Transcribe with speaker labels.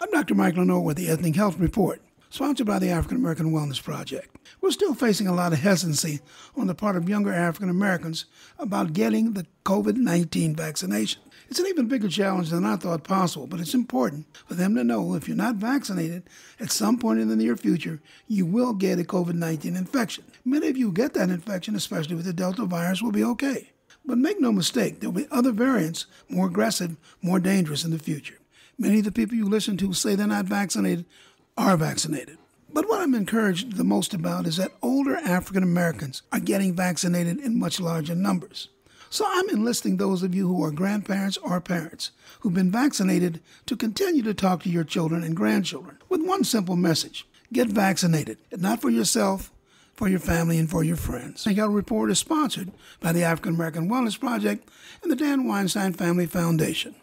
Speaker 1: I'm Dr. Michael LeNoir with the Ethnic Health Report, sponsored by the African American Wellness Project. We're still facing a lot of hesitancy on the part of younger African Americans about getting the COVID 19 vaccination. It's an even bigger challenge than I thought possible, but it's important for them to know if you're not vaccinated, at some point in the near future, you will get a COVID 19 infection. Many of you get that infection, especially with the Delta virus, will be okay. But make no mistake, there will be other variants more aggressive, more dangerous in the future. Many of the people you listen to say they're not vaccinated are vaccinated. But what I'm encouraged the most about is that older African Americans are getting vaccinated in much larger numbers. So I'm enlisting those of you who are grandparents or parents who've been vaccinated to continue to talk to your children and grandchildren with one simple message get vaccinated, not for yourself, for your family, and for your friends. Health Report is sponsored by the African American Wellness Project and the Dan Weinstein Family Foundation.